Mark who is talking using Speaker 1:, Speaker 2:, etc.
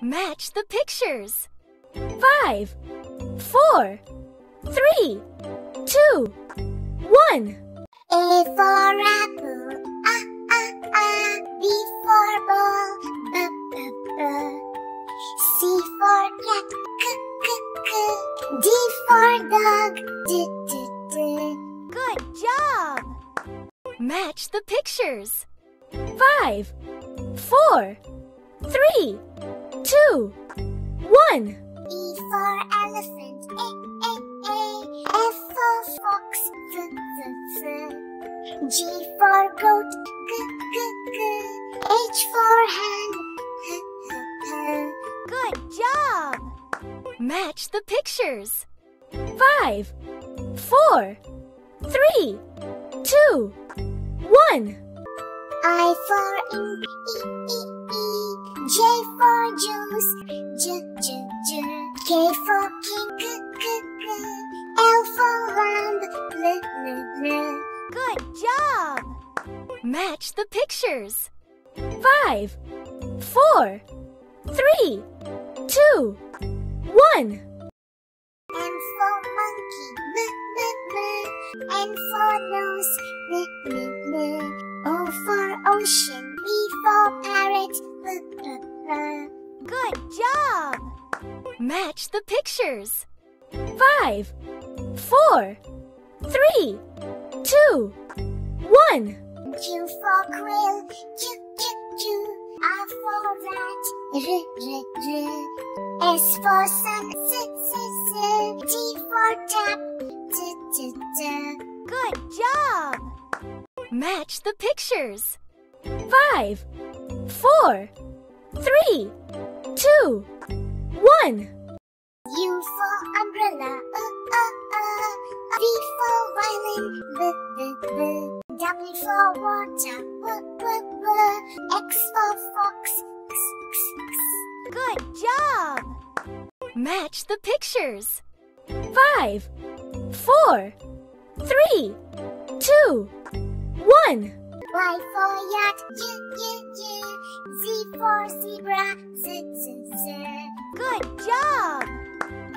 Speaker 1: Match the pictures. Five, four, three, two, one.
Speaker 2: A for apple, ah ah ah. B for ball, b b b. C for cat, c c c. D for dog, d d d.
Speaker 1: Good job! Match the pictures. Five, four, three, two, one.
Speaker 2: E for elephant, a a a. F for fox, f f f. G for goat, g g g. H for hen, h h h.
Speaker 1: Good job! Match the pictures. Five, four, three, two, one.
Speaker 2: I for ink, e e e. J for juice, j j j. K for king, k k k. L for lamb, l l l.
Speaker 1: Good job! Match the pictures. Five, four, three, two, one.
Speaker 2: M for monkey, m m m. N for nose, n n n. O for ocean,
Speaker 1: Good job! Match the pictures. Five, four, three, two, one.
Speaker 2: Q for quail, q q q. R for rat, r r r. S for sun, s s s. T for tap, t t t.
Speaker 1: Good job! Match the pictures. Five, four, three, two, one.
Speaker 2: U for umbrella, uh uh uh. V for violin, v v v. W for water, w w w. X for fox, x x x.
Speaker 1: Good job! Match the pictures. Five, four, three, two, one.
Speaker 2: Y for yacht, y y y. Z for zebra, z z z.
Speaker 1: Good job!